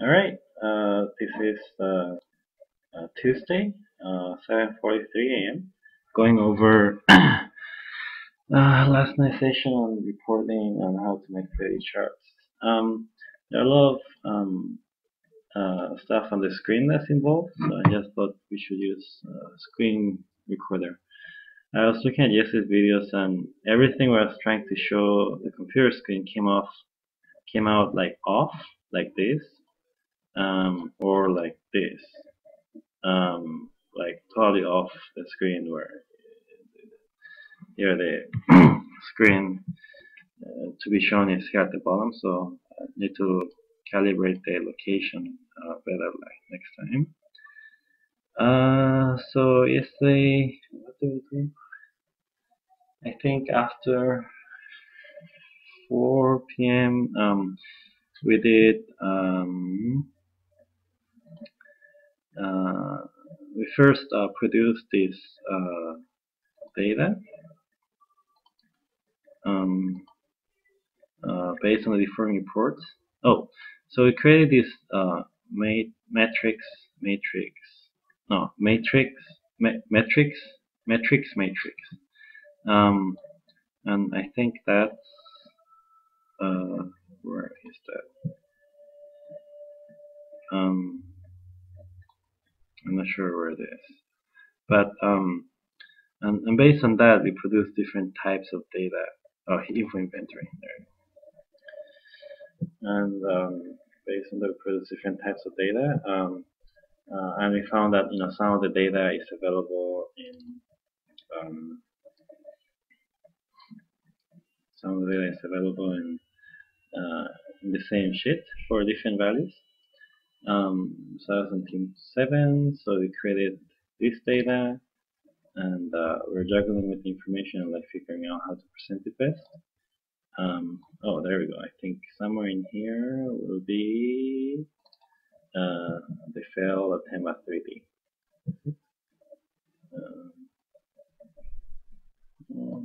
All right, uh, this is uh, uh, Tuesday, 7:43 a.m. Going over uh, last night's session on reporting and how to make pretty charts. Um, there are a lot of um, uh, stuff on the screen that's involved, so I just thought we should use screen recorder. I was looking at yesterday's videos and everything where I was trying to show the computer screen came off, came out like off, like this, um, or like this, um, like totally off the screen where here the screen uh, to be shown is here at the bottom so I need to calibrate the location uh, better like next time. Uh, so yesterday, what we do? I think after 4 p.m. Um, we did um, uh, we first uh, produced this uh, data um, based on the different reports. Oh, so we created this matrix matrix no matrix ma matrix matrix matrix um, and I think that's uh, where is that um, I'm not sure where it is. But um, and, and, based on that, we produce different types of data, uh, info inventory there. And um, based on that, we produce different types of data. Um, uh, and we found that you know some of the data is available in um, some of the data is available in the same sheet for different values. Um, so I was on team 7 so we created this data and uh, we're juggling with the information and like figuring out how to present it best. Um, oh there we go. I think somewhere in here will be uh, the fail attempt at 3D um, uh,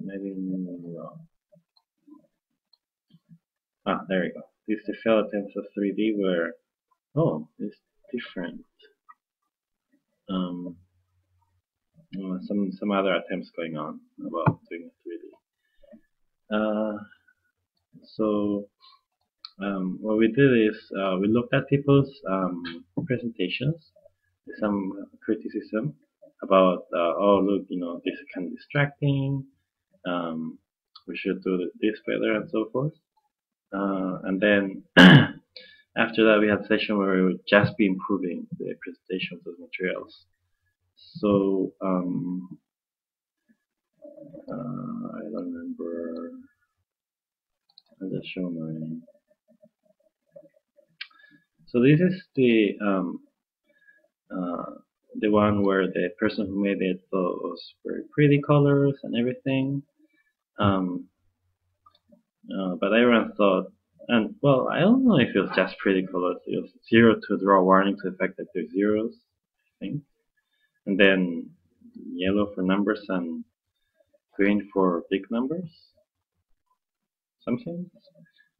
maybe wrong Ah, there we go. These attempts of 3D where, oh, it's different. Um, uh, some some other attempts going on about doing 3D. Uh, so um, what we did is uh, we looked at people's um, presentations, some criticism about, uh, oh look, you know, this is kind of distracting. Um, we should do this better and so forth. Uh, and then after that, we had a session where we would just be improving the presentation of those materials. So um, uh, I don't remember. I'll just show my. So this is the um, uh, the one where the person who made it thought was very pretty colors and everything. Um, uh, but everyone thought, and well, I don't know if it was just pretty colors. It was zero to draw warning to the fact that there's zeros, I think, and then yellow for numbers and green for big numbers, something.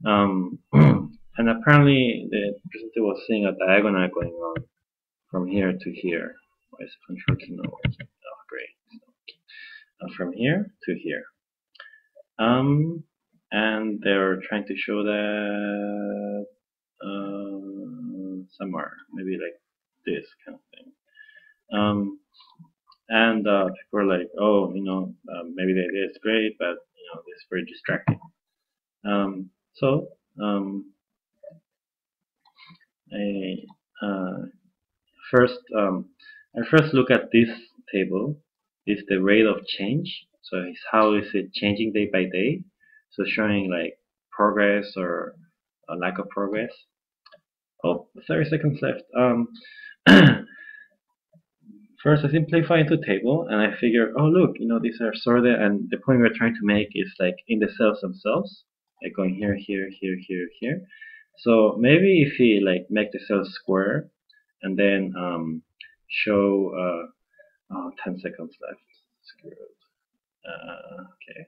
Um, and apparently the presenter was seeing a diagonal going on from here to here. Why is control key not working? Oh, great. So, uh, from here to here. Um, and they're trying to show that uh, somewhere, maybe like this kind of thing. Um, and uh, people are like, oh, you know, uh, maybe is great, but you know, it's very distracting. Um, so um, I uh, first um, I first look at this table. Is the rate of change? So it's how is it changing day by day? So showing like progress or a lack of progress. Oh, 30 seconds left. Um, first I simplify into table and I figure, oh look, you know, these are sorted and the point we're trying to make is like in the cells themselves, like going here, here, here, here, here. So maybe if we like make the cells square and then um, show uh, oh, 10 seconds left. Uh, okay.